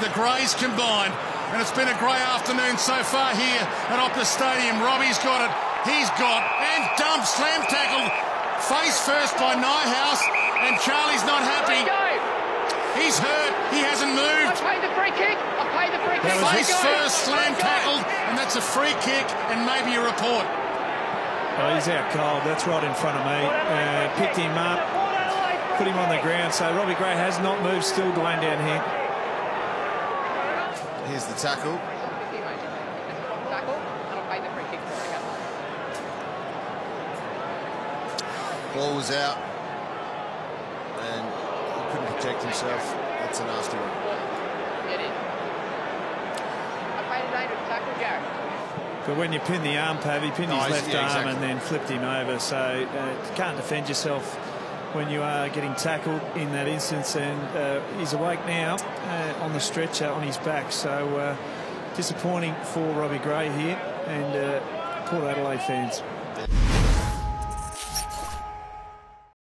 the Greys combined. And it's been a grey afternoon so far here at Optus Stadium. Robbie's got it. He's got and dump slam tackled face first by Nyhuis. And Charlie's not happy. He's hurt. He hasn't moved. I paid the free kick. I paid the free kick. Face first, slam tackled, and that's a free kick and maybe a report. Oh, he's out cold. That's right in front of me. Uh, picked him up, put him on the ground. So Robbie Gray has not moved, still going down here. Here's the tackle. Tackle, and I paid the free kick for it. Ball was out. And he couldn't protect himself. That's a nasty one. Get in. I paid a dangerous tackle, Gareth. But when you pin the arm, Pav, he pinned No, his left yeah, arm exactly. and then flipped him over. So uh, you can't defend yourself when you are getting tackled in that instance. And uh, he's awake now uh, on the stretcher on his back. So uh, disappointing for Robbie Gray here and uh, Port Adelaide fans.